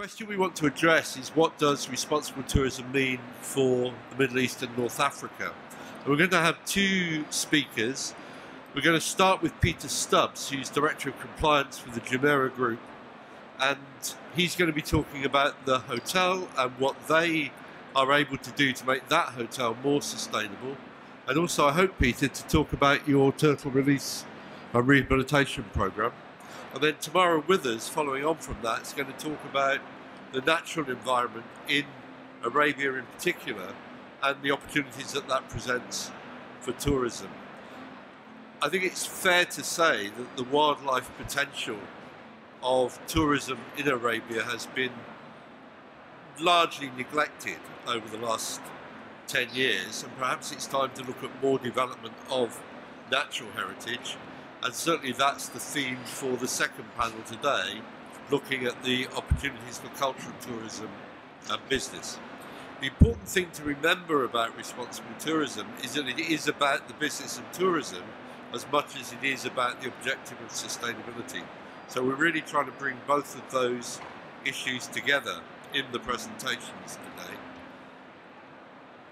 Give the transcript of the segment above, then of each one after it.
question we want to address is what does responsible tourism mean for the Middle East and North Africa? And we're going to have two speakers. We're going to start with Peter Stubbs, who's Director of Compliance for the Jumeirah Group, and he's going to be talking about the hotel and what they are able to do to make that hotel more sustainable. And also, I hope, Peter, to talk about your turtle release and rehabilitation program. And then Tamara Withers, following on from that, is going to talk about the natural environment in Arabia in particular and the opportunities that that presents for tourism. I think it's fair to say that the wildlife potential of tourism in Arabia has been largely neglected over the last 10 years, and perhaps it's time to look at more development of natural heritage and certainly that's the theme for the second panel today, looking at the opportunities for cultural tourism and business. The important thing to remember about responsible tourism is that it is about the business of tourism as much as it is about the objective of sustainability. So we're really trying to bring both of those issues together in the presentations today.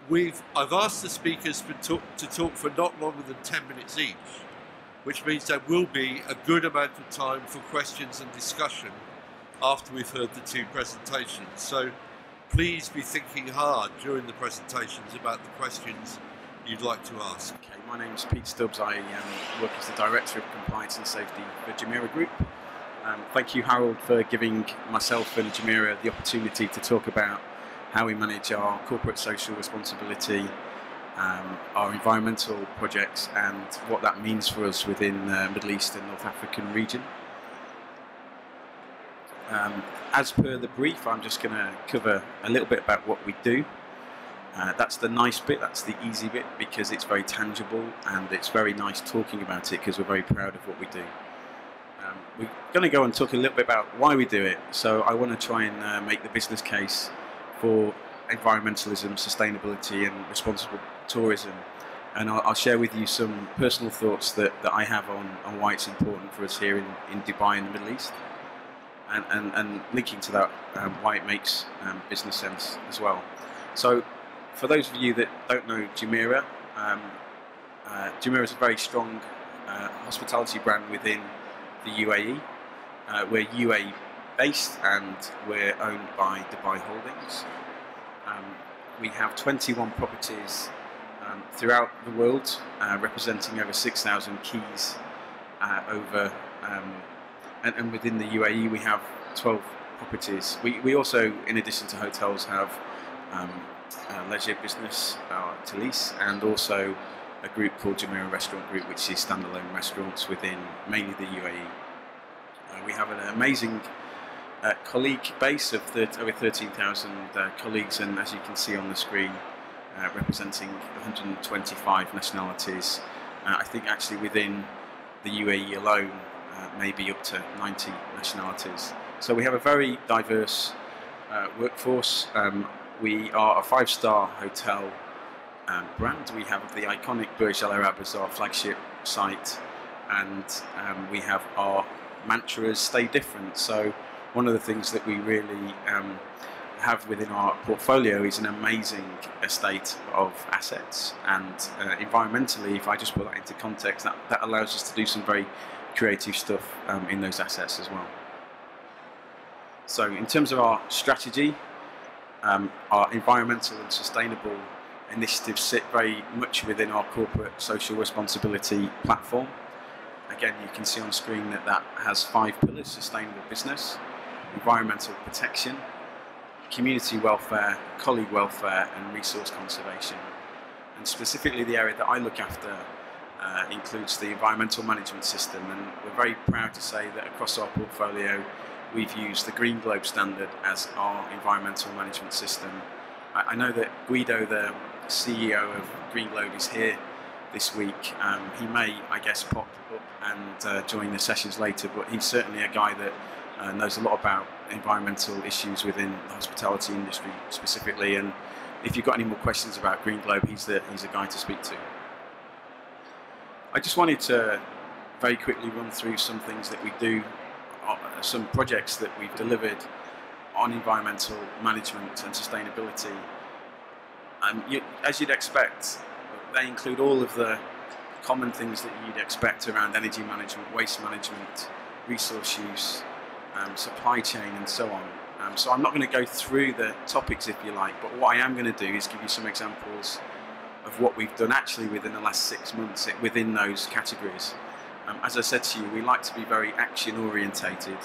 We've, I've asked the speakers talk, to talk for not longer than 10 minutes each which means there will be a good amount of time for questions and discussion after we've heard the two presentations. So please be thinking hard during the presentations about the questions you'd like to ask. Okay, my name is Pete Stubbs. I um, work as the Director of Compliance and Safety for Jumeirah Group. Um, thank you, Harold, for giving myself and Jumeirah the opportunity to talk about how we manage our corporate social responsibility um, our environmental projects and what that means for us within the Middle East and North African region. Um, as per the brief, I'm just going to cover a little bit about what we do. Uh, that's the nice bit, that's the easy bit because it's very tangible and it's very nice talking about it because we're very proud of what we do. Um, we're going to go and talk a little bit about why we do it. So I want to try and uh, make the business case for environmentalism, sustainability, and responsible tourism. And I'll, I'll, share with you some personal thoughts that, that I have on, on why it's important for us here in, in Dubai in the Middle East. And, and, and linking to that, um, why it makes um, business sense as well. So, for those of you that don't know Jumeirah, um, uh, Jumeirah is a very strong uh, hospitality brand within the UAE. Uh, we're UAE based and we're owned by Dubai Holdings. Um, we have 21 properties um, throughout the world, uh, representing over 6,000 keys uh, over, um, and, and, within the UAE we have 12 properties. We, we also, in addition to hotels, have um, leisure business, uh, Talise, and also a group called Jumeirah Restaurant Group, which is standalone restaurants within mainly the UAE. Uh, we have an amazing uh, colleague base of over 13,000 uh, colleagues, and as you can see on the screen, uh, representing 125 nationalities. Uh, I think actually within the UAE alone, maybe up to 90 nationalities. So we have a very diverse uh, workforce. Um, we are a five-star hotel um, brand. We have the iconic Burj Al Arab as our flagship site, and um, we have our mantras stay different. So one of the things that we really um, have within our portfolio is an amazing estate of assets and uh, environmentally if I just put that into context that, that allows us to do some very creative stuff um, in those assets as well. So in terms of our strategy um, our environmental and sustainable initiatives sit very much within our corporate social responsibility platform. Again you can see on screen that that has five pillars, sustainable business, environmental protection, community welfare, colleague welfare and resource conservation. And specifically the area that I look after uh, includes the environmental management system and we're very proud to say that across our portfolio we've used the Green Globe standard as our environmental management system. I, I know that Guido, the CEO of Green Globe, is here this week. Um, he may, I guess, pop up and uh, join the sessions later, but he's certainly a guy that uh, knows a lot about environmental issues within the hospitality industry specifically. And if you've got any more questions about Green Globe, he's the, he's a guy to speak to. I just wanted to very quickly run through some things that we do, uh, some projects that we've delivered on environmental management and sustainability. Um, you, as you'd expect, they include all of the common things that you'd expect around energy management, waste management, resource use, um, supply chain, and so on. Um, so I'm not going to go through the topics, if you like, but what I am going to do is give you some examples of what we've done actually within the last six months within those categories. Um, as I said to you, we like to be very action orientated.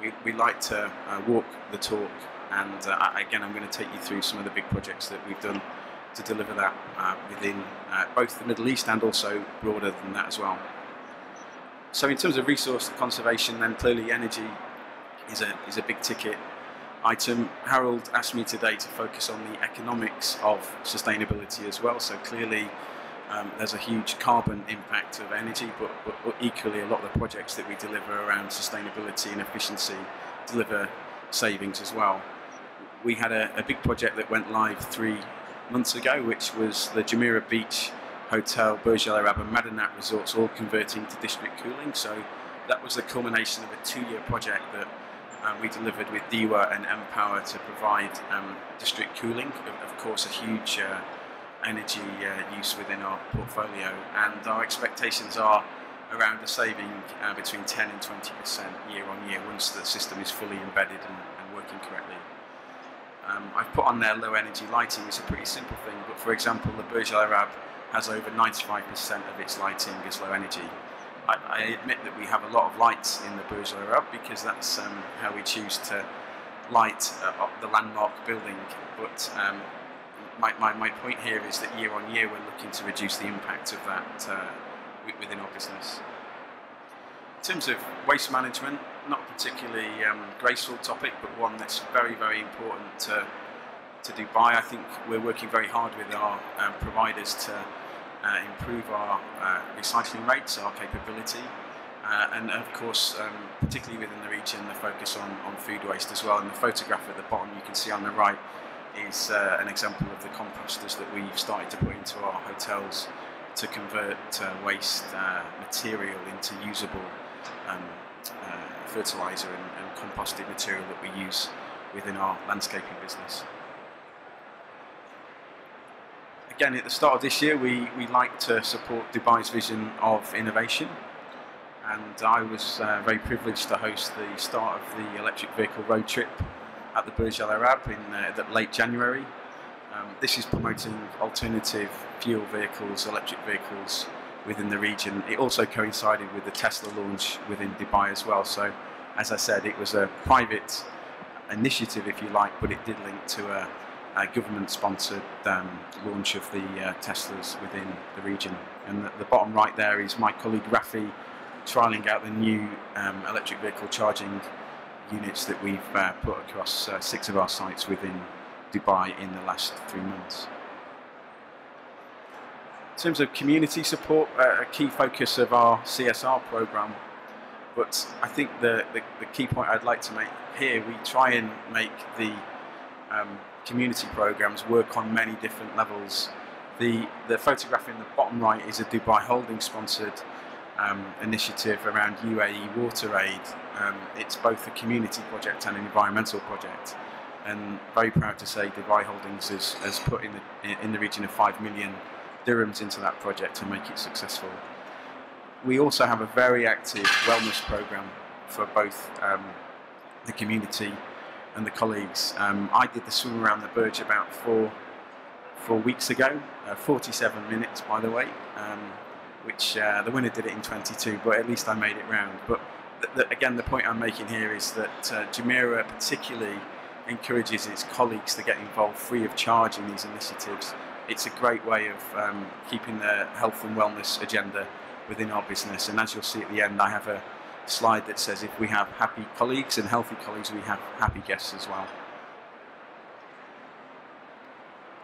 We, we like to uh, walk the talk, and uh, again, I'm going to take you through some of the big projects that we've done to deliver that uh, within uh, both the Middle East and also broader than that as well. So, in terms of resource conservation, then clearly energy is a is a big ticket item. Harold asked me today to focus on the economics of sustainability as well. So clearly, um, there's a huge carbon impact of energy, but, but, but, equally a lot of the projects that we deliver around sustainability and efficiency deliver savings as well. We had a, a big project that went live three months ago, which was the Jumeirah Beach Hotel, Burj Al Arab and Madinat resorts all converting to district cooling. So that was the culmination of a two-year project that we delivered with DEWA and Empower to provide um, district cooling. Of, course, a huge uh, energy uh, use within our portfolio, and our expectations are around a saving uh, between 10 and 20 percent year on year once the system is fully embedded and, and working correctly. Um, I've put on there low energy lighting. It's a pretty simple thing, but for example, the Burj Al Arab has over 95% of its lighting is low energy. I, I, admit that we have a lot of lights in the Burj Arab because that's um, how we choose to light uh, the landmark building. But um, my, my, my, point here is that year on year we're looking to reduce the impact of that uh, within our business. In terms of waste management, not particularly um, graceful topic, but one that's very, very important to, to Dubai. I think we're working very hard with our um, providers to improve our uh, recycling rates, our capability, uh, and of course, um, particularly within the region, the focus on, on food waste as well. And the photograph at the bottom you can see on the right is uh, an example of the composters that we've started to put into our hotels to convert uh, waste uh, material into usable um, fertilizer and, and composted material that we use within our landscaping business again, at the start of this year, we, we like to support Dubai's vision of innovation. And I was uh, very privileged to host the start of the electric vehicle road trip at the Burj Al Arab in uh, late January. Um, this is promoting alternative fuel vehicles, electric vehicles within the region. It also coincided with the Tesla launch within Dubai as well. So, as I said, it was a private initiative, if you like, but it did link to a a government-sponsored um, launch of the uh, Teslas within the region. And the, the, bottom right there is my colleague Rafi trialling out the new um, electric vehicle charging units that we've uh, put across uh, six of our sites within Dubai in the last three months. In terms of community support, uh, a key focus of our CSR program, but I think the, the, the, key point I'd like to make here, we try and make the um, community programs work on many different levels. The, the photograph in the bottom right is a Dubai Holding sponsored um, initiative around UAE Water Aid. Um, it's both a community project and an environmental project. And very proud to say Dubai Holdings has, has put in the, in the region of 5 million dirhams into that project to make it successful. We also have a very active wellness program for both um, the community and the colleagues. Um, I did the swim around the Burj about four four weeks ago, uh, 47 minutes by the way, um, which uh, the winner did it in 22, but at least I made it round. But th th again, the point I'm making here is that uh, Jumeirah particularly encourages its colleagues to get involved free of charge in these initiatives. It's a great way of um, keeping the health and wellness agenda within our business. And as you'll see at the end, I have a slide that says if we have happy colleagues and healthy colleagues, we have happy guests as well.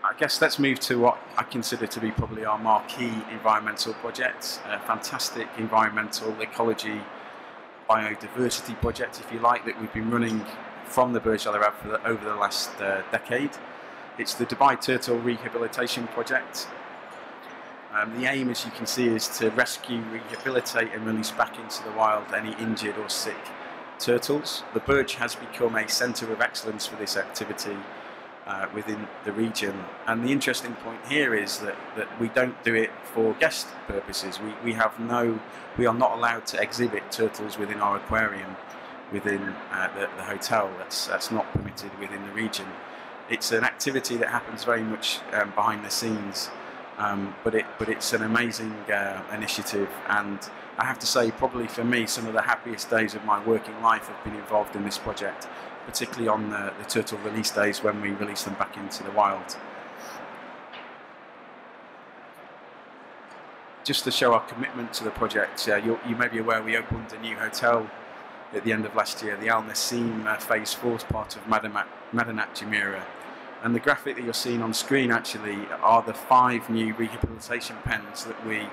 I guess let's move to what I consider to be probably our marquee environmental project, a fantastic environmental ecology biodiversity project, if you like, that we've been running from the Burj Al Arab over the last uh, decade. It's the Dubai Turtle Rehabilitation Project, um, the aim, as you can see, is to rescue, rehabilitate and release back into the wild any injured or sick turtles. The Burj has become a centre of excellence for this activity uh, within the region. And the interesting point here is that, that we don't do it for guest purposes. We, we have no, we are not allowed to exhibit turtles within our aquarium within uh, the, the hotel. That's, that's not permitted within the region. It's an activity that happens very much um, behind the scenes, um, but, it, but it's an amazing uh, initiative. And I have to say, probably for me, some of the happiest days of my working life have been involved in this project particularly on the, the turtle release days when we release them back into the wild. Just to show our commitment to the project, uh, you may be aware we opened a new hotel at the end of last year, the Al Naseem uh, Phase 4 part of Madinat Jumeirah. And the graphic that you're seeing on screen actually are the five new rehabilitation pens that we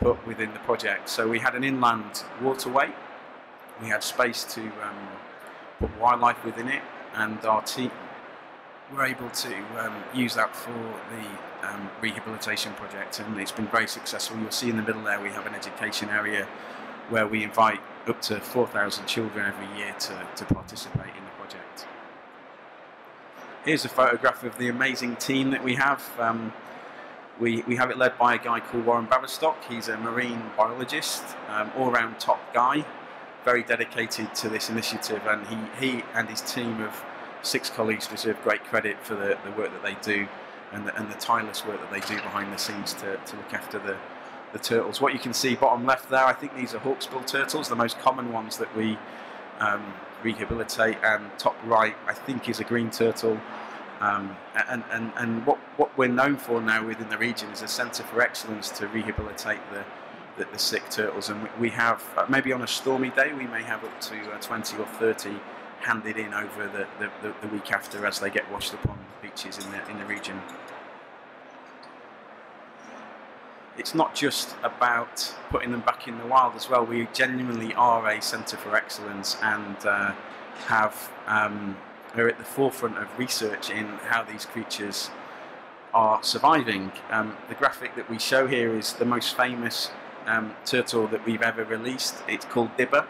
put within the project. So we had an inland waterway, we had space to um, put wildlife within it, and our team were able to um, use that for the um, rehabilitation project, and it's been very successful. You'll see in the middle there we have an education area where we invite up to 4,000 children every year to, to participate in. Here's a photograph of the amazing team that we have. Um, we, we have it led by a guy called Warren Baverstock. He's a marine biologist, um, all-round top guy very dedicated to this initiative, and he, he and his team of six colleagues deserve great credit for the, the work that they do and the, and the tireless work that they do behind the scenes to, to look after the, the turtles. What you can see bottom left there, I think these are hawksbill turtles, the most common ones that we um, rehabilitate, and top right, I think, is a green turtle. Um, and and, and what, what we're known for now within the region is a centre for excellence to rehabilitate the, the, the sick turtles. And we, have, uh, maybe on a stormy day, we may have up to uh, 20 or 30 handed in over the, the, the, week after as they get washed up on beaches in the, in the region. It's not just about putting them back in the wild as well. We genuinely are a centre for excellence and uh, have um, are at the forefront of research in how these creatures are surviving. Um, the graphic that we show here is the most famous um, turtle that we've ever released. It's called Dibba.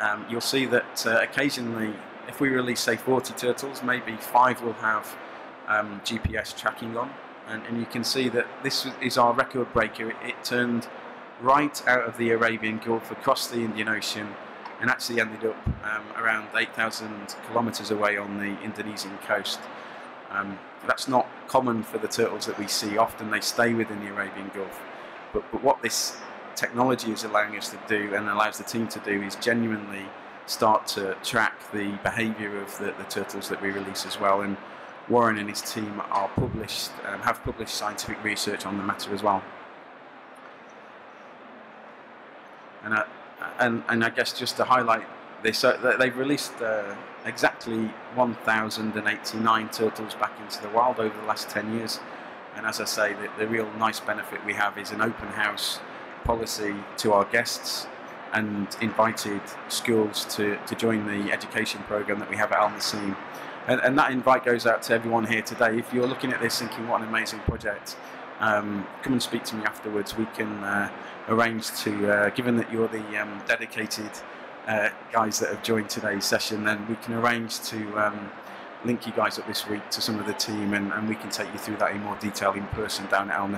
Um, you'll see that uh, occasionally, if we release, say, 40 turtles, maybe five will have um, GPS tracking on. And, and, you can see that this is our record breaker. It, it, turned right out of the Arabian Gulf across the Indian Ocean and actually ended up um, around 8,000 kilometers away on the Indonesian coast. Um, that's not common for the turtles that we see. Often they stay within the Arabian Gulf. But, but what this technology is allowing us to do and allows the team to do is genuinely start to track the behaviour of the, the, turtles that we release as well. And Warren and his team are published, um, have published scientific research on the matter as well. And, uh, and, and I guess just to highlight this, uh, they've released uh, exactly 1,089 turtles back into the wild over the last 10 years. And as I say, the, the real nice benefit we have is an open house policy to our guests and invited schools to, to join the education program that we have at Al Naseem. And, and, that invite goes out to everyone here today. If you're looking at this thinking, what an amazing project, um, come and speak to me afterwards. We can uh, arrange to, uh, given that you're the um, dedicated uh, guys that have joined today's session, then we can arrange to um, link you guys up this week to some of the team and, and we can take you through that in more detail in person down at Al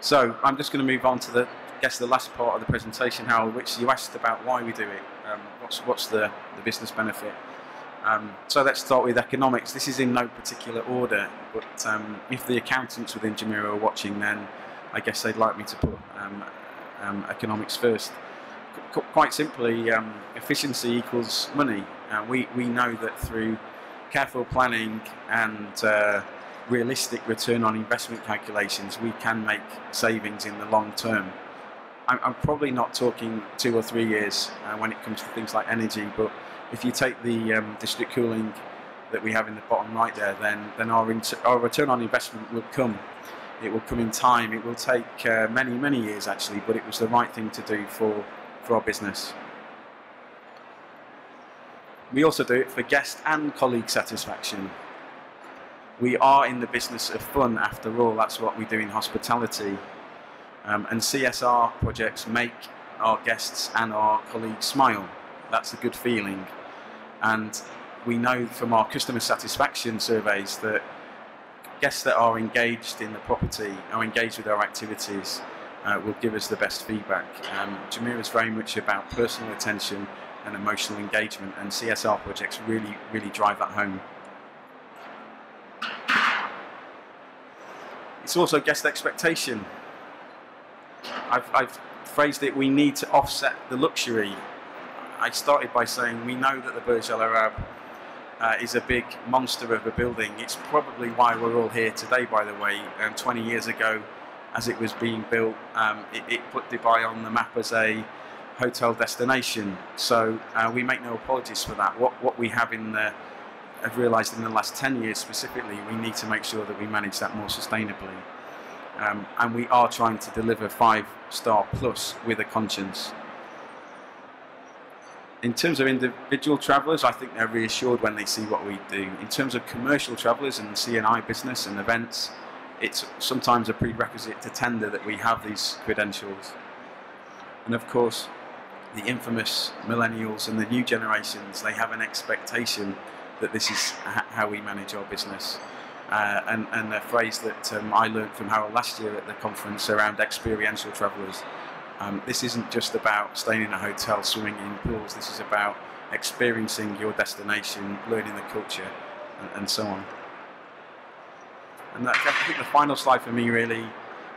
So I'm just going to move on to the I guess the last part of the presentation, Harold, which you asked about why we do it. What's what's the, the business benefit? Um, so let's start with economics. This is in no particular order, but um, if the accountants within Jumeirah are watching, then I guess they'd like me to put um, um, economics first. Qu quite simply, um, efficiency equals money. Uh, we, we know that through careful planning and uh, realistic return on investment calculations, we can make savings in the long term. I'm, I'm probably not talking two or three years uh, when it comes to things like energy, but if you take the um, district cooling that we have in the bottom right there, then, then our, our return on investment will come. It will come in time. It will take uh, many, many years actually, but it was the right thing to do for, for our business. We also do it for guest and colleague satisfaction we are in the business of fun after all. That's what we do in hospitality. Um, and CSR projects make our guests and our colleagues smile. That's a good feeling. And we know from our customer satisfaction surveys that guests that are engaged in the property, are engaged with our activities, uh, will give us the best feedback. Um, Jumeirah is very much about personal attention and emotional engagement, and CSR projects really, really drive that home. It's also guest expectation. I've, I've phrased it, we need to offset the luxury. I started by saying we know that the Burj Al Arab uh, is a big monster of a building. It's probably why we're all here today, by the way. Um, 20 years ago, as it was being built, um, it, it, put Dubai on the map as a hotel destination. So uh, we make no apologies for that. What, what we have in the, have realised in the last 10 years specifically, we need to make sure that we manage that more sustainably. Um, and we are trying to deliver five star plus with a conscience. In terms of individual travellers, I think they're reassured when they see what we do. In terms of commercial travellers and CNI business and events, it's sometimes a prerequisite to tender that we have these credentials. And of course, the infamous millennials and the new generations, they have an expectation that this is how we manage our business. Uh, and, and a phrase that um, I learned from Harold last year at the conference around experiential travellers. Um, this isn't just about staying in a hotel, swimming in pools. This is about experiencing your destination, learning the culture, and, and so on. And that, I think the final slide for me really,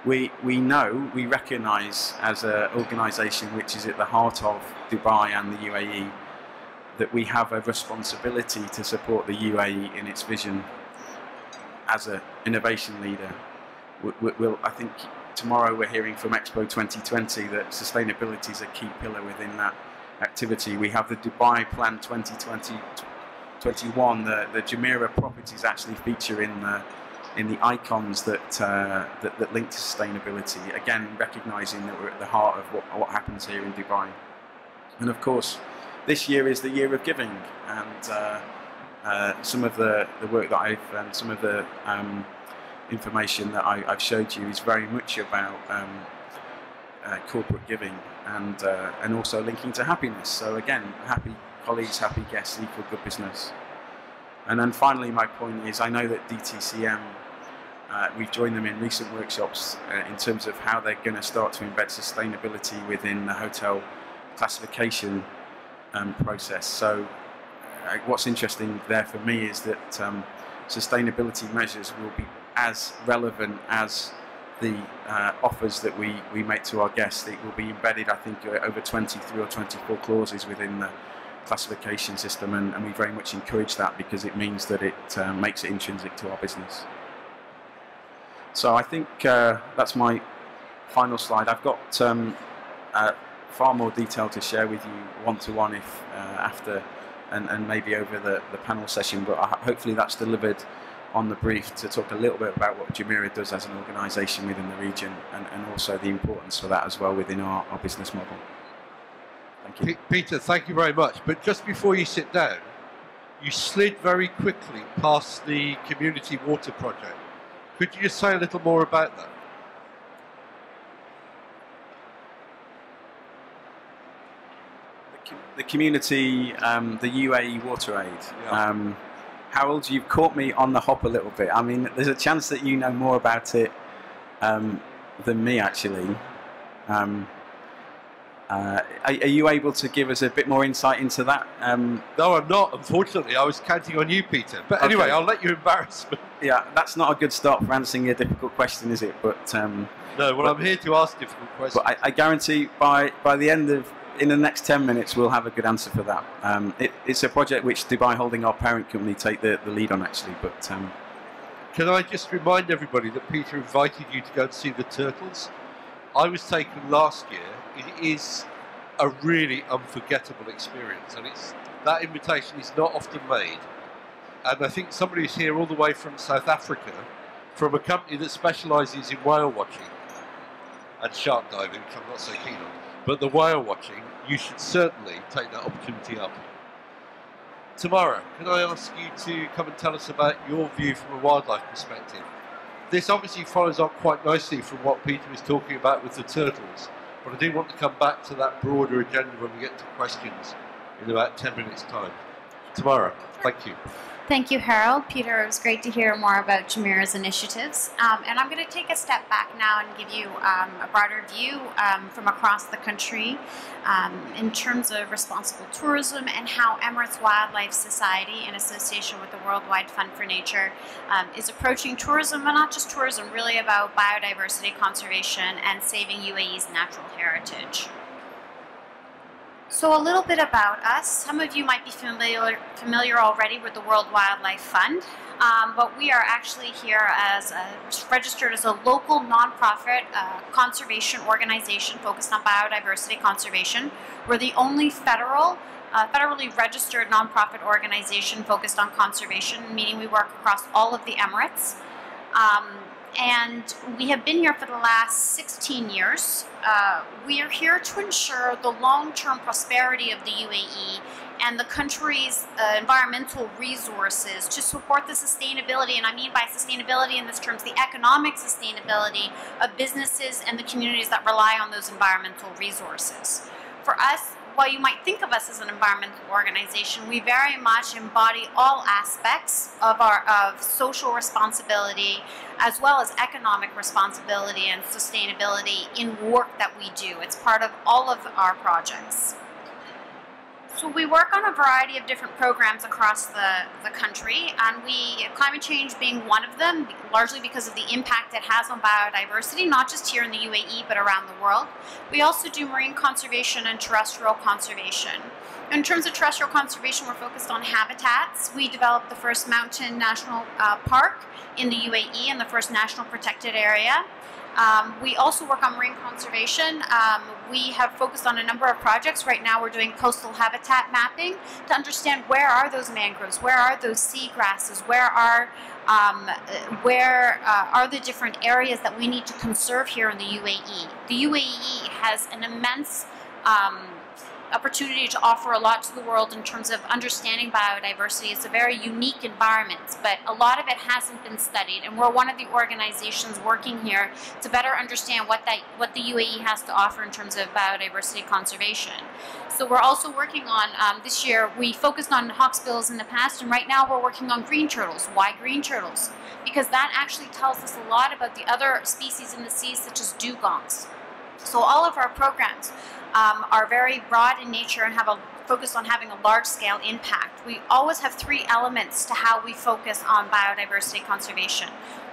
we, we know, we recognise as an organisation which is at the heart of Dubai and the UAE, that we have a responsibility to support the UAE in its vision as an innovation leader. We, will I think tomorrow we're hearing from Expo 2020 that sustainability is a key pillar within that activity. We have the Dubai Plan 2020 21. The, the Jumeirah properties actually feature in the in the icons that, uh, that, that link to sustainability. Again, recognising that we're at the heart of what, what happens here in Dubai. And of course, this year is the year of giving, and uh, uh, some of the, the work that I've and some of the um, information that I, have showed you is very much about um, uh, corporate giving and uh, and also linking to happiness. So again, happy colleagues, happy guests equal good business. And then finally, my point is I know that DTCM, uh, we've joined them in recent workshops uh, in terms of how they're going to start to embed sustainability within the hotel classification um, process. So what's interesting there for me is that um, sustainability measures will be as relevant as the uh, offers that we, we make to our guests. It will be embedded, I think, uh, over 23 or 24 clauses within the classification system, and, and we very much encourage that because it means that it uh, makes it intrinsic to our business. So I think uh, that's my final slide. I've got um, uh, far more detail to share with you one-to-one -one if uh, after and, and maybe over the, the panel session, but hopefully that's delivered on the brief to talk a little bit about what Jumeirah does as an organisation within the region and, and also the importance for that as well within our, our business model. Thank you. Peter, thank you very much. But just before you sit down, you slid very quickly past the community water project. Could you just say a little more about that? The community, um, the UAE Water Aid. Yeah. Um, Harold, you've caught me on the hop a little bit. I mean, there's a chance that you know more about it um, than me, actually. Um, uh, are, are, you able to give us a bit more insight into that? Um, no, I'm not. Unfortunately, I was counting on you, Peter. But anyway, okay. I'll let you embarrass me. Yeah, that's not a good start for answering a difficult question, is it? But um, no, well, but, I'm here to ask difficult questions. But I, I guarantee by by the end of in the next 10 minutes, we'll have a good answer for that. Um, it, it's a project which Dubai Holding, our parent company, take the, the lead on, actually. But um, Can I just remind everybody that Peter invited you to go and see the turtles? I was taken last year. It is a really unforgettable experience, and it's that invitation is not often made. And I think somebody who's here all the way from South Africa, from a company that specialises in whale watching and shark diving, which I'm not so keen on, but the whale watching, you should certainly take that opportunity up. Tamara, can I ask you to come and tell us about your view from a wildlife perspective? This obviously follows on quite nicely from what Peter was talking about with the turtles. But I do want to come back to that broader agenda when we get to questions in about 10 minutes' time. Tamara. thank you. Thank you, Harold. Peter, it was great to hear more about Jumeirah's initiatives. Um, and I'm going to take a step back now and give you um, a broader view um, from across the country um, in terms of responsible tourism and how Emirates Wildlife Society, in association with the Worldwide Fund for Nature, um, is approaching tourism, but not just tourism, really about biodiversity conservation and saving UAE's natural heritage. So a little bit about us. Some of you might be familiar, familiar already with the World Wildlife Fund, um, but we are actually here as a, registered as a local nonprofit uh, conservation organization focused on biodiversity conservation. We're the only federal uh, federally registered nonprofit organization focused on conservation, meaning we work across all of the Emirates. Um, and we have been here for the last 16 years. Uh, we are here to ensure the long-term prosperity of the UAE and the country's uh, environmental resources to support the sustainability, and I mean by sustainability in this terms, the economic sustainability of businesses and the communities that rely on those environmental resources. For us, while you might think of us as an environmental organization, we very much embody all aspects of our of social responsibility as well as economic responsibility and sustainability in work that we do. It's part of all of our projects. So we work on a variety of different programs across the, the country, and we climate change being one of them, largely because of the impact it has on biodiversity, not just here in the UAE but around the world. We also do marine conservation and terrestrial conservation. In terms of terrestrial conservation, we're focused on habitats. We developed the first mountain national uh, park in the UAE and the first national protected area. Um, we also work on marine conservation. Um, we have focused on a number of projects. Right now we're doing coastal habitat mapping to understand where are those mangroves, where are those seagrasses, where are um, where uh, are the different areas that we need to conserve here in the UAE. The UAE has an immense um, opportunity to offer a lot to the world in terms of understanding biodiversity. It's a very unique environment, but a lot of it hasn't been studied, and we're one of the organizations working here to better understand what that what the UAE has to offer in terms of biodiversity conservation. So we're also working on um, this year. We focused on hawksbills in the past, and right now we're working on green turtles. Why green turtles? Because that actually tells us a lot about the other species in the sea, such as dugongs. So all of our programs um, are very broad in nature and have a focus on having a large scale impact. We always have three elements to how we focus on biodiversity conservation.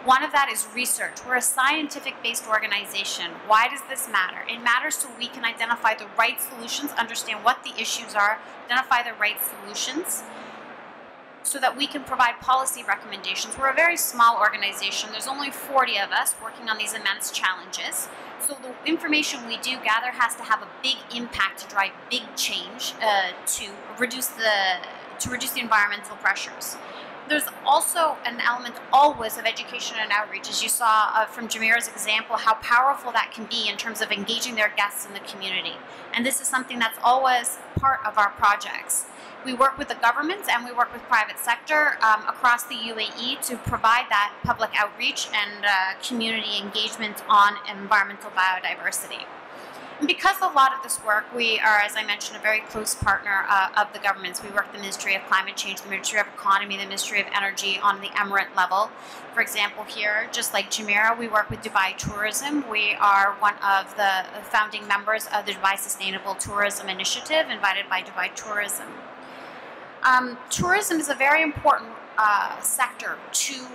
One of that is research. We're a scientific based organization. Why does this matter? It matters so we can identify the right solutions, understand what the issues are, identify the right solutions so that we can provide policy recommendations. We're a very small organization. There's only 40 of us working on these immense challenges. So the information we do gather has to have a big impact to drive big change uh, to reduce the to reduce the environmental pressures. There's also an element always of education and outreach, as you saw uh, from Jumeirah's example, how powerful that can be in terms of engaging their guests in the community. And this is something that's always part of our projects. We work with the governments and we work with private sector um, across the UAE to provide that public outreach and uh, community engagement on environmental biodiversity. Because a lot of this work, we are, as I mentioned, a very close partner uh, of the governments. We work with the Ministry of Climate Change, the Ministry of Economy, the Ministry of Energy on the emirate level. For example, here, just like Jumeirah, we work with Dubai Tourism. We are one of the founding members of the Dubai Sustainable Tourism Initiative, invited by Dubai Tourism. Um, tourism is a very important uh, sector to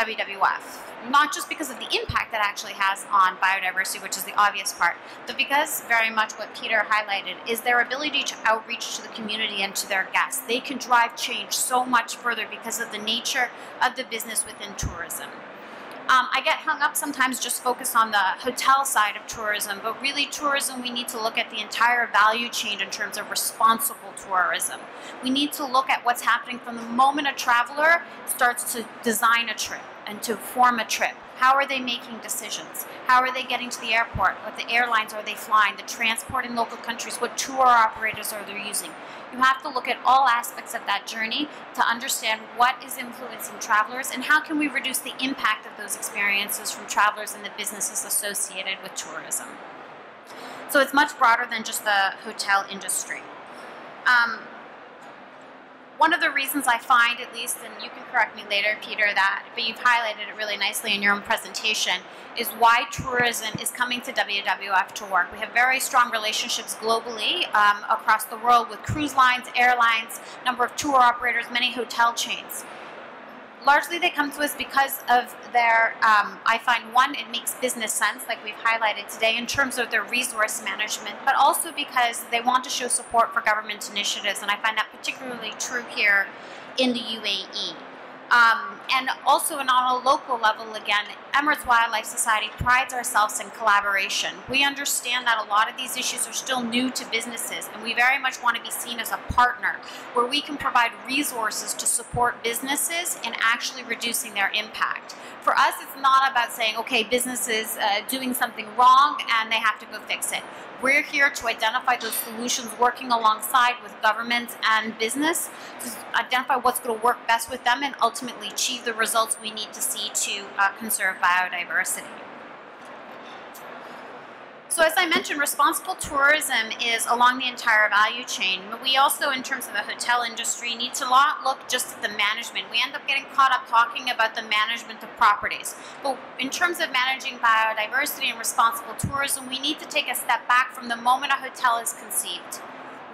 WWF, not just because of the impact that actually has on biodiversity, which is the obvious part, but because very much what Peter highlighted is their ability to outreach to the community and to their guests. They can drive change so much further because of the nature of the business within tourism. Um, I get hung up sometimes just focus on the hotel side of tourism, but really tourism, we need to look at the entire value chain in terms of responsible tourism. We need to look at what's happening from the moment a traveler starts to design a trip and to form a trip. How are they making decisions? How are they getting to the airport? What the airlines are they flying? The transport in local countries? What tour operators are they using? You have to look at all aspects of that journey to understand what is influencing travelers and how can we reduce the impact of those experiences from travelers and the businesses associated with tourism. So it's much broader than just the hotel industry. Um, one of the reasons I find, at least, and you can correct me later, Peter, that, but you've highlighted it really nicely in your own presentation, is why tourism is coming to WWF to work. We have very strong relationships globally um, across the world with cruise lines, airlines, number of tour operators, many hotel chains largely they come to us because of their, um, I find one, it makes business sense, like we've highlighted today, in terms of their resource management, but also because they want to show support for government initiatives, and I find that particularly true here in the UAE. Um, and also and on a local level, again, Emirates Wildlife Society prides ourselves in collaboration. We understand that a lot of these issues are still new to businesses, and we very much want to be seen as a partner where we can provide resources to support businesses in actually reducing their impact. For us, it's not about saying, okay, business is uh, doing something wrong and they have to go fix it. We're here to identify those solutions working alongside with governments and business to identify what's going to work best with them and ultimately achieve the results we need to see to uh, conserve biodiversity. So as I mentioned, responsible tourism is along the entire value chain, but we also, in terms of the hotel industry, need to not look just at the management. We end up getting caught up talking about the management of properties. But in terms of managing biodiversity and responsible tourism, we need to take a step back from the moment a hotel is conceived.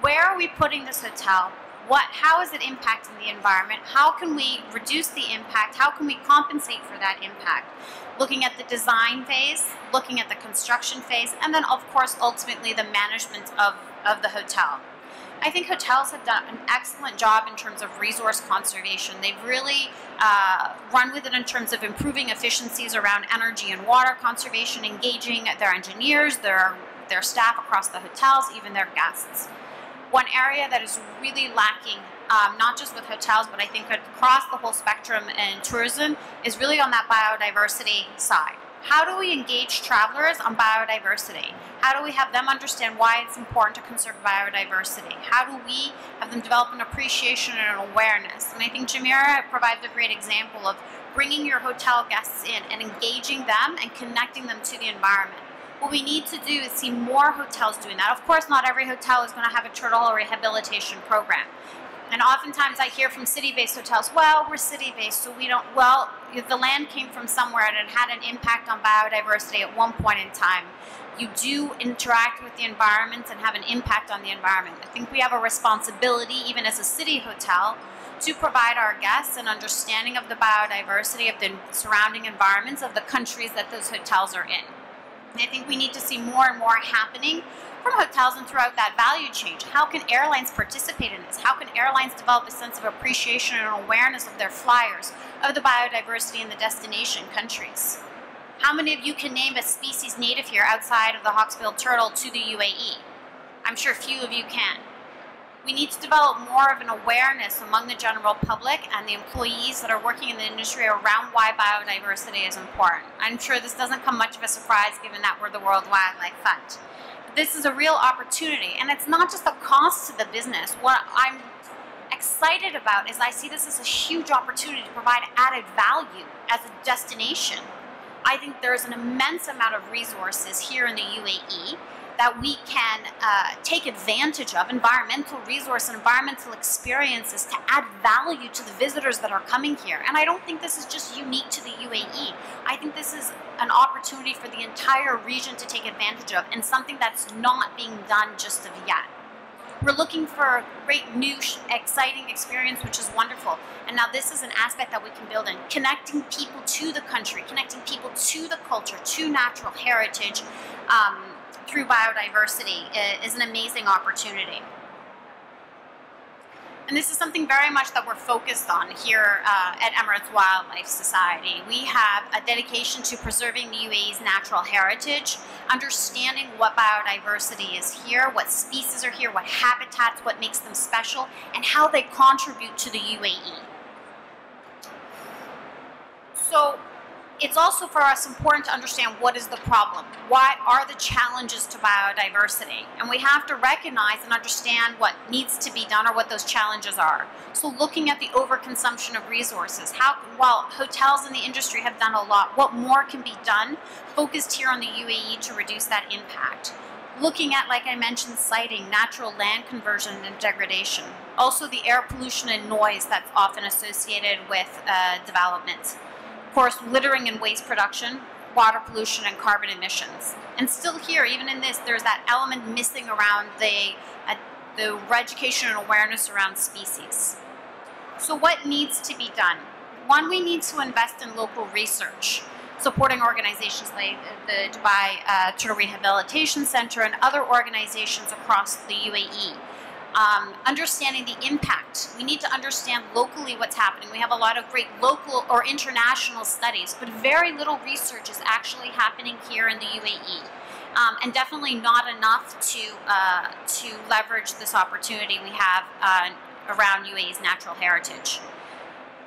Where are we putting this hotel? What, how is it impacting the environment? How can we reduce the impact? How can we compensate for that impact? looking at the design phase, looking at the construction phase, and then of course ultimately the management of, of the hotel. I think hotels have done an excellent job in terms of resource conservation. They've really uh, run with it in terms of improving efficiencies around energy and water conservation, engaging their engineers, their, their staff across the hotels, even their guests. One area that is really lacking um, not just with hotels, but I think across the whole spectrum in tourism, is really on that biodiversity side. How do we engage travelers on biodiversity? How do we have them understand why it's important to conserve biodiversity? How do we have them develop an appreciation and an awareness? And I think Jumeirah provides a great example of bringing your hotel guests in and engaging them and connecting them to the environment. What we need to do is see more hotels doing that. Of course, not every hotel is going to have a turtle rehabilitation program. And oftentimes I hear from city-based hotels, well, we're city-based, so we don't, well, the land came from somewhere and it had an impact on biodiversity at one point in time. You do interact with the environment and have an impact on the environment. I think we have a responsibility, even as a city hotel, to provide our guests an understanding of the biodiversity of the surrounding environments of the countries that those hotels are in. And I think we need to see more and more happening from hotels and throughout that value chain. How can airlines participate in this? How can airlines develop a sense of appreciation and awareness of their flyers, of the biodiversity in the destination countries? How many of you can name a species native here outside of the hawksbill turtle to the UAE? I'm sure few of you can. We need to develop more of an awareness among the general public and the employees that are working in the industry around why biodiversity is important. I'm sure this doesn't come much of a surprise given that we're the World Wildlife Fund this is a real opportunity. And it's not just a cost to the business. What I'm excited about is I see this as a huge opportunity to provide added value as a destination. I think there's an immense amount of resources here in the UAE that we can uh, take advantage of, environmental resource and environmental experiences to add value to the visitors that are coming here. And I don't think this is just unique to the UAE. I think this is an opportunity for the entire region to take advantage of and something that's not being done just of yet. We're looking for a great new, exciting experience, which is wonderful. And now this is an aspect that we can build in, connecting people to the country, connecting people to the culture, to natural heritage, um, through biodiversity is an amazing opportunity. And this is something very much that we're focused on here uh, at Emirates Wildlife Society. We have a dedication to preserving the UAE's natural heritage, understanding what biodiversity is here, what species are here, what habitats, what makes them special, and how they contribute to the UAE. So it's also for us important to understand what is the problem. What are the challenges to biodiversity? And we have to recognize and understand what needs to be done or what those challenges are. So looking at the overconsumption of resources, how, while hotels in the industry have done a lot, what more can be done focused here on the UAE to reduce that impact? looking at, like I mentioned, siting, natural land conversion and degradation. Also, the air pollution and noise that's often associated with uh, development. Course, littering and waste production, water pollution and carbon emissions. And still here, even in this, there's that element missing around the, uh, the education and awareness around species. So what needs to be done? One, we need to invest in local research supporting organizations like the Dubai uh, Turtle Rehabilitation Center and other organizations across the UAE. Um, understanding the impact. We need to understand locally what's happening. We have a lot of great local or international studies, but very little research is actually happening here in the UAE. Um, and definitely not enough to, uh, to leverage this opportunity we have uh, around UAE's natural heritage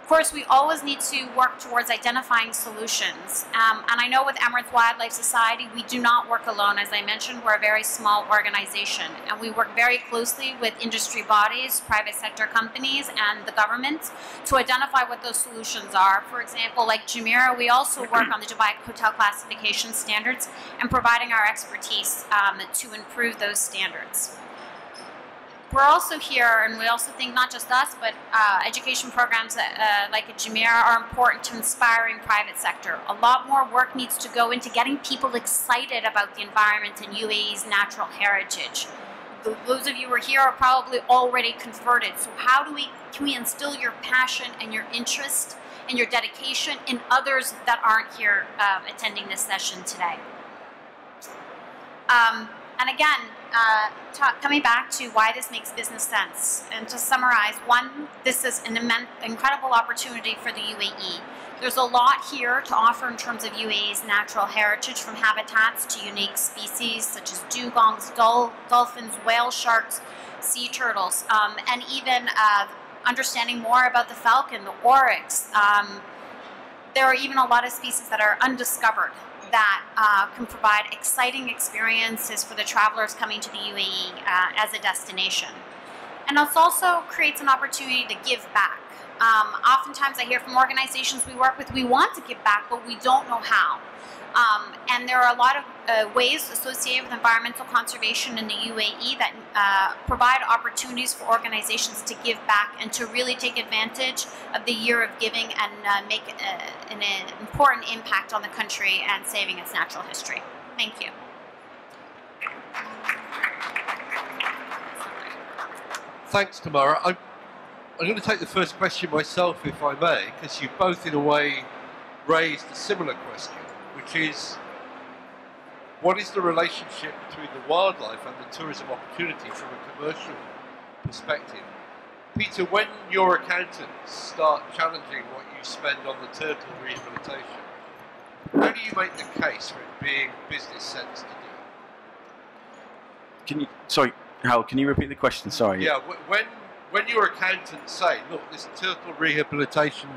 course, we always need to work towards identifying solutions. Um, and I know with Emirates Wildlife Society, we do not work alone. As I mentioned, we're a very small organization, and we work very closely with industry bodies, private sector companies, and the government to identify what those solutions are. For example, like Jumeirah, we also work on the Dubai Hotel Classification Standards and providing our expertise um, to improve those standards we're also here, and we also think not just us, but uh, education programs uh, like at Jumeirah are important to inspiring private sector. A lot more work needs to go into getting people excited about the environment and UAE's natural heritage. Those of you who are here are probably already converted. So how do we can we instill your passion and your interest and your dedication in others that aren't here uh, attending this session today? Um, and again, uh, talk, coming back to why this makes business sense, and to summarize, one, this is an immense, incredible opportunity for the UAE. There's a lot here to offer in terms of UAE's natural heritage, from habitats to unique species such as dugongs, dol dolphins, whale sharks, sea turtles, um, and even uh, understanding more about the falcon, the oryx. Um, there are even a lot of species that are undiscovered that uh, can provide exciting experiences for the travelers coming to the UAE uh, as a destination. And it also creates an opportunity to give back. Um, oftentimes I hear from organizations we work with, we want to give back, but we don't know how. Um, and there are a lot of uh, ways associated with environmental conservation in the UAE that uh, provide opportunities for organizations to give back and to really take advantage of the year of giving and uh, make uh, an, an important impact on the country and saving its natural history. Thank you. Thanks, Tamara. I'm, I'm going to take the first question myself, if I may, because you both, in a way, raised a similar question which is what is the relationship between the wildlife and the tourism opportunity from a commercial perspective? Peter, when your accountants start challenging what you spend on the turtle rehabilitation, how do you make the case for it being business sense to do? Can you, sorry, Hal, can you repeat the question? Sorry. Yeah, when when your accountants say, look, this turtle rehabilitation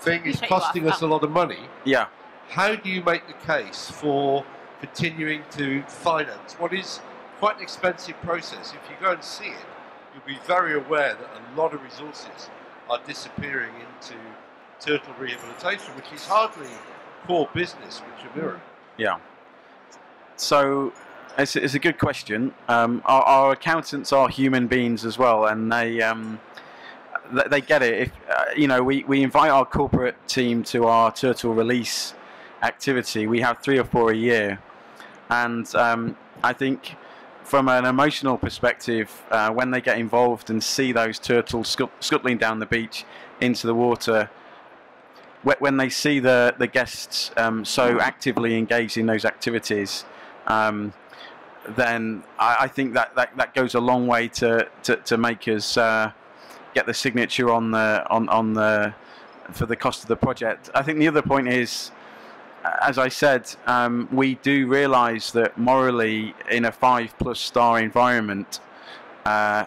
thing is costing us a lot of money. Yeah how do you make the case for continuing to finance what is quite an expensive process? If you go and see it, you'll be very aware that a lot of resources are disappearing into turtle rehabilitation, which is hardly core business with Jumeirah. Yeah. So it's, it's a good question. Um, our, our, accountants are human beings as well, and they um, they get it. If uh, you know, we, we invite our corporate team to our turtle release activity. We have three or four a year, and um, I think from an emotional perspective, uh, when they get involved and see those turtles scut scuttling down the beach into the water, when they see the the guests um, so actively engaged in those activities, um, then I, I, think that, that that goes a long way to to, to make us uh, get the signature on the on on the for the cost of the project. I think the other point is as I said, um, we do realise that morally, in a five plus star environment, uh,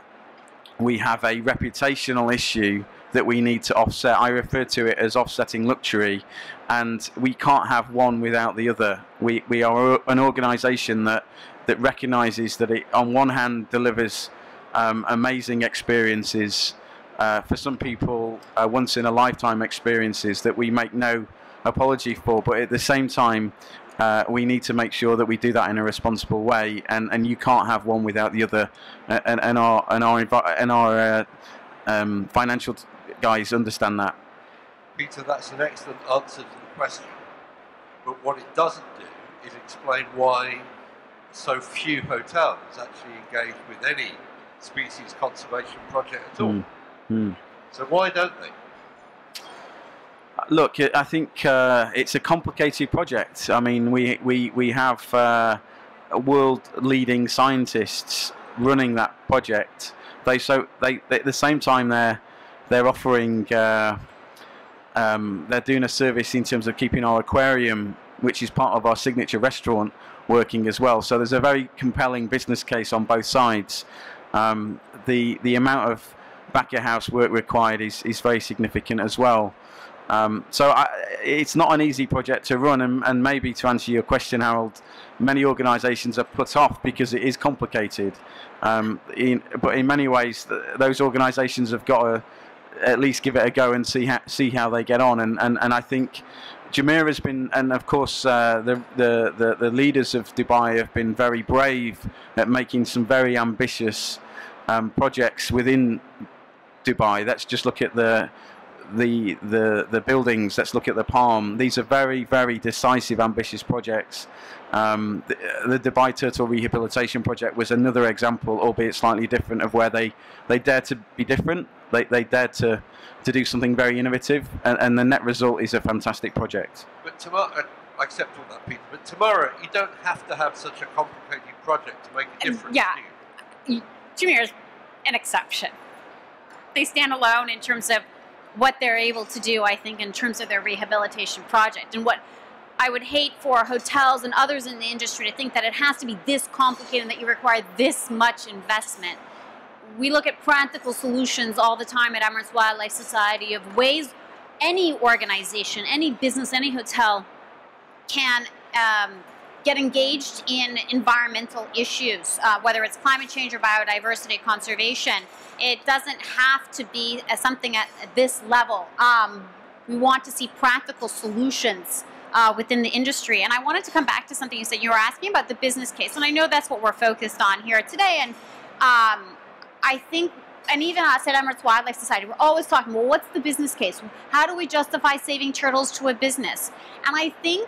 we have a reputational issue that we need to offset. I refer to it as offsetting luxury, and we can't have one without the other. We, we are an organisation that, that recognises that it, on one hand, delivers um, amazing experiences. Uh, for some people, uh, once in a lifetime experiences that we make no apology for, but at the same time, uh, we need to make sure that we do that in a responsible way, and, and you can't have one without the other. And, and our and our and our uh, um, financial guys understand that. Peter, that's an excellent answer to the question. But what it doesn't do is explain why so few hotels actually engage with any species conservation project at all. Hmm. Hmm. So why don't they? Look, I think uh, it's a complicated project. I mean, we we we have uh, world-leading scientists running that project. They so they, they at the same time they're they're offering uh, um, they're doing a service in terms of keeping our aquarium, which is part of our signature restaurant, working as well. So there's a very compelling business case on both sides. Um, the the amount of back of house work required is, is very significant as well. Um, so I, it's not an easy project to run, and, and maybe to answer your question, Harold, many organisations are put off because it is complicated. Um, in, but in many ways, th- those organisations have got to at least give it a go and see how, see how they get on. And, and, and I think Jumeirah has been, and of course uh, the, the, the the leaders of Dubai have been very brave at making some very ambitious um, projects within Dubai. Let's just look at the the the the buildings. Let's look at the Palm. These are very very decisive, ambitious projects. Um, the, the Dubai Turtle Rehabilitation Project was another example, albeit slightly different, of where they they dared to be different. They they dared to to do something very innovative, and, and the net result is a fantastic project. But tomorrow, I accept all that, Peter. But tomorrow, you don't have to have such a complicated project to make a And, difference. yeah. do you? Jumeirah's an exception. They stand alone in terms of what they're able to do, I think, in terms of their rehabilitation project. And what I would hate for hotels and others in the industry to think that it has to be this complicated and that you require this much investment. We look at practical solutions all the time at Emirates Wildlife Society of ways any organization, any business, any hotel can um, get engaged in environmental issues, uh, whether it's climate change or biodiversity conservation. It doesn't have to be something at this level. Um, we want to see practical solutions uh, within the industry. And I wanted to come back to something you said. You were asking about the business case, and I know that's what we're focused on here today. And um, I think, and even us at Emirates Wildlife Society, we're always talking, well, what's the business case? How do we justify saving turtles to a business? And I think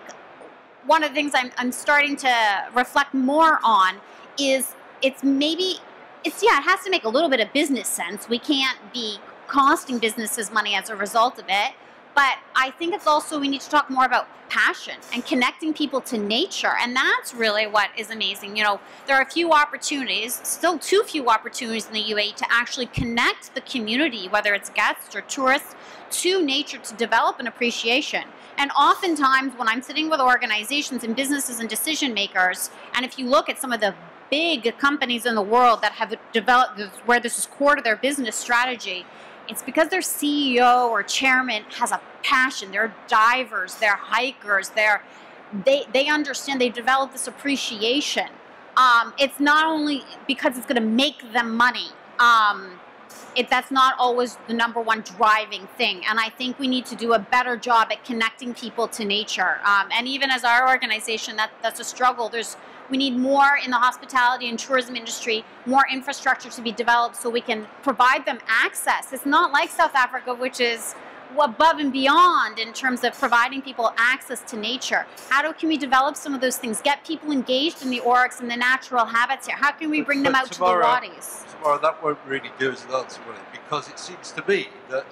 one of the things I'm, I'm starting to reflect more on is it's maybe it's yeah it has to make a little bit of business sense. We can't be costing businesses money as a result of it but i think it's also we need to talk more about passion and connecting people to nature. And that's really what is amazing. You know there are a few opportunities still too few opportunities in the uae to actually connect the community whether it's guests or tourists to nature to develop an appreciation. And oftentimes, when I'm sitting with organizations and businesses and decision makers, and if you look at some of the big companies in the world that have developed where this is core to their business strategy, it's because their CEO or chairman has a passion. They're divers, they're hikers, they're they they understand. they develop this appreciation. Um, it's not only because it's going to make them money. Um, it, that's not always the number one driving thing. And I think we need to do a better job at connecting people to nature. Um, and even as our organization, that, that's a struggle. There's we need more in the hospitality and tourism industry, more infrastructure to be developed so we can provide them access. It's not like South Africa, which is above and beyond in terms of providing people access to nature. How do, can we develop some of those things? Get people engaged in the oryx and the natural habits here. How can we But- bring but them out tomorrow- to the wadis? Tomorrow, that won't really do as an answer, will it? Because it seems to me that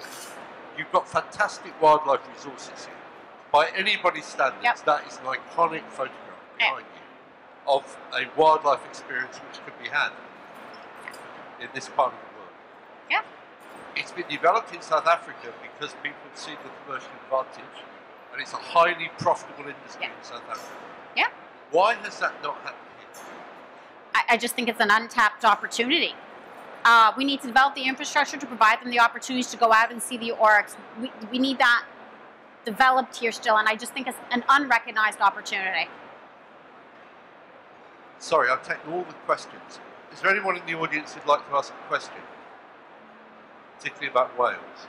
you've got fantastic wildlife resources here. By anybody's standards, Yep. that is an iconic photograph behind eh, you of a wildlife experience which can be had in this part of the world. Yeah. It's been developed in South Africa because people see the commercial advantage, and it's a highly profitable industry Yeah. in South Africa. Yeah. Why has that not happened here? I, I just think it's an untapped opportunity. Uh, we need to develop the infrastructure to provide them the opportunities to go out and see the oryx. We, we need that developed here still, and I just think it's an unrecognized opportunity. Sorry, I've taken all the questions. Is there anyone in the audience who'd like to ask a question? Particularly about whales?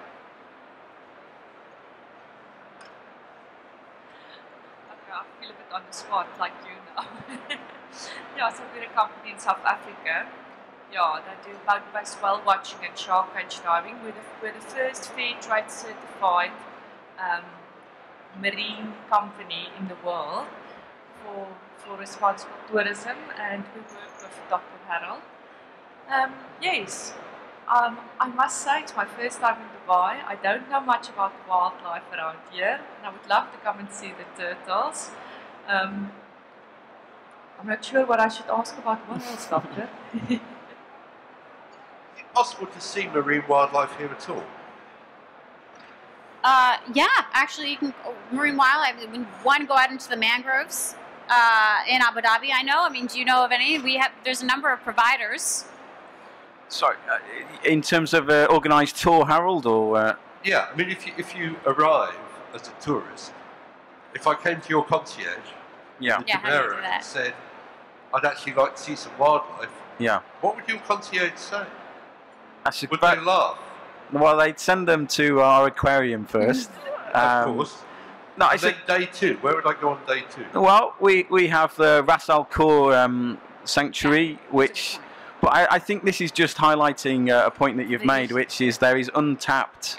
Okay, I feel a bit on the spot like you know. yeah, so we're a company in South Africa. Yeah, that do boat-based whale watching and shark cage diving. We're the, we're the first fair trade certified um, marine company in the world for, for responsible tourism and we work with Dr. Harold. Um, yes, um, I must say it's my first time in Dubai. I don't know much about wildlife around here, and I would love to come and see the turtles. Um, I'm not sure what I should ask about what else, Doctor. Is it possible to see marine wildlife here at all? Uh, yeah, actually, you can marine wildlife. When you want to go out into the mangroves uh, in Abu Dhabi, I know. I mean, do you know of any? We have. There's a number of providers. Sorry, uh, in terms of uh, organised tour, Harold, or uh, Yeah, I mean, if you, if you arrive as a tourist, if I came to your concierge, yeah, the Yeah, how do you do Jumeirah, and said, I'd actually like to see some wildlife, yeah. what would your concierge say? That's a Would great- they laugh? well, they'd send them to our aquarium first. of Um, course. No, I And said. day two, where would I go on day two? Well, we, we have the Ras Al Khor um, sanctuary, which, but I, I think this is just highlighting uh, a point that you've It made, which is there is untapped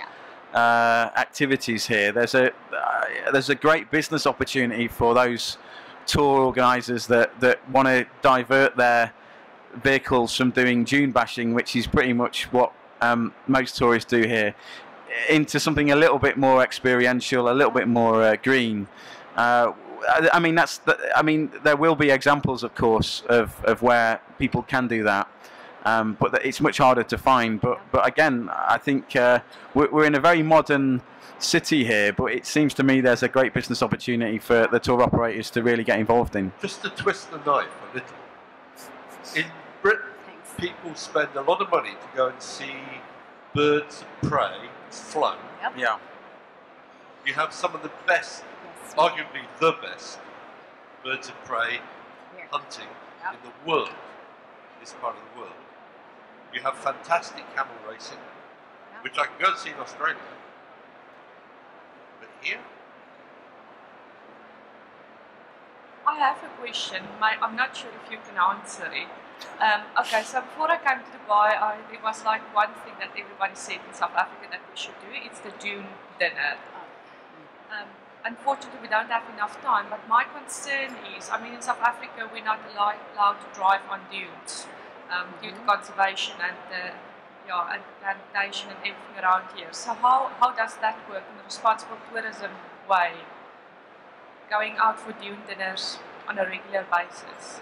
uh, activities here. There's a uh, there's a great business opportunity for those tour organisers that that want to divert their vehicles from doing dune bashing, which is pretty much what um, most tourists do here, into something a little bit more experiential, a little bit more uh, green. Uh, I, I mean, that's. The, I mean, there will be examples, of course, of, of where people can do that, um, but it's much harder to find. But but again, I think uh, we're, we're in a very modern city here, but it seems to me there's a great business opportunity for the tour operators to really get involved in. Just to twist the knife a little. In Britain, people spend a lot of money to go and see birds of prey flown. Yeah. You have some of the best, Yes. arguably the best, birds of prey Here. hunting Yep. in the world, this part of the world. You have fantastic camel racing, Yep. which I can go and see in Australia. But here, I have a question. My, I'm not sure if you can answer it. Um, okay, so before I came to Dubai, I, there was like one thing that everybody said in South Africa that we should do. It's the Dune dinner. Um, unfortunately, we don't have enough time. But my concern is, I mean, in South Africa, we're not allowed, allowed to drive on dunes um, due to conservation and the yeah, and plantation and everything around here. So how, how does that work in a responsible tourism way? Going out for dune dinners on a regular basis.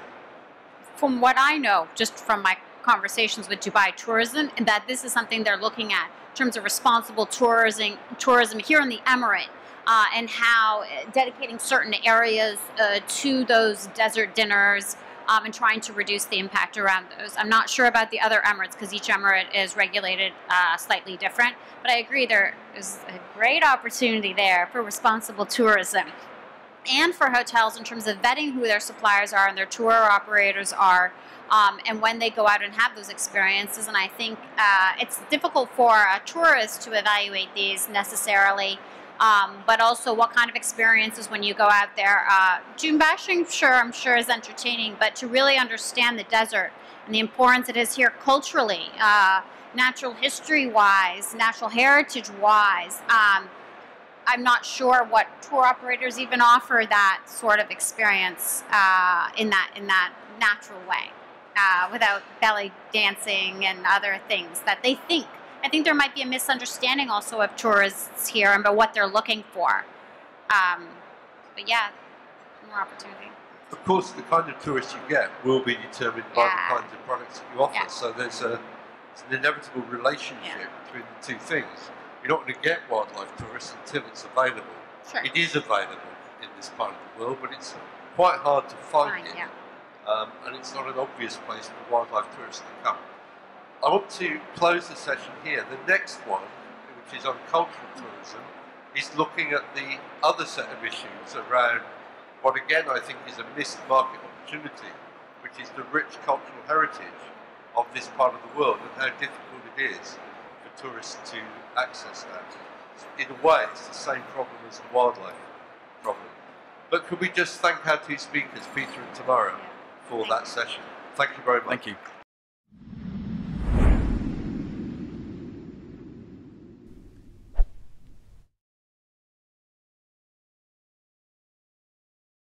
From what I know, just from my conversations with Dubai Tourism, and that this is something they're looking at in terms of responsible tourism, tourism here in the Emirate, uh, and how uh, dedicating certain areas uh, to those desert dinners um, and trying to reduce the impact around those. I'm not sure about the other Emirates because each Emirate is regulated uh, slightly different, but I agree there is a great opportunity there for responsible tourism and for hotels in terms of vetting who their suppliers are and their tour operators are, um, and when they go out and have those experiences. And I think uh, it's difficult for a tourist to evaluate these necessarily. Um, but also, what kind of experiences when you go out there? Uh, dune bashing, sure, I'm sure is entertaining, but to really understand the desert and the importance it is here culturally, uh, natural history wise, natural heritage wise, um, I'm not sure what tour operators even offer that sort of experience uh, in that in that natural way, uh, without belly dancing and other things that they think. I think there might be a misunderstanding also of tourists here about what they're looking for. Um, but yeah, more opportunity. of course, the kind of tourist you get will be determined by Yeah. the kinds of products that you offer. Yeah. So there's a it's an inevitable relationship between the two things. You're not going to get wildlife tourists until it's available. Sure. It is available in this part of the world, but it's quite hard to find Fine, it. yeah. um, and it's not an obvious place for wildlife tourists to come. I want to close the session here. The next one, which is on cultural tourism, is looking at the other set of issues around what again I think is a missed market opportunity, which is the rich cultural heritage of this part of the world and how difficult it is tourists to access that. In a way, it's the same problem as the wildlife problem. But could we just thank our two speakers, Peter and Tamara, for that session? Thank you very much. Thank you.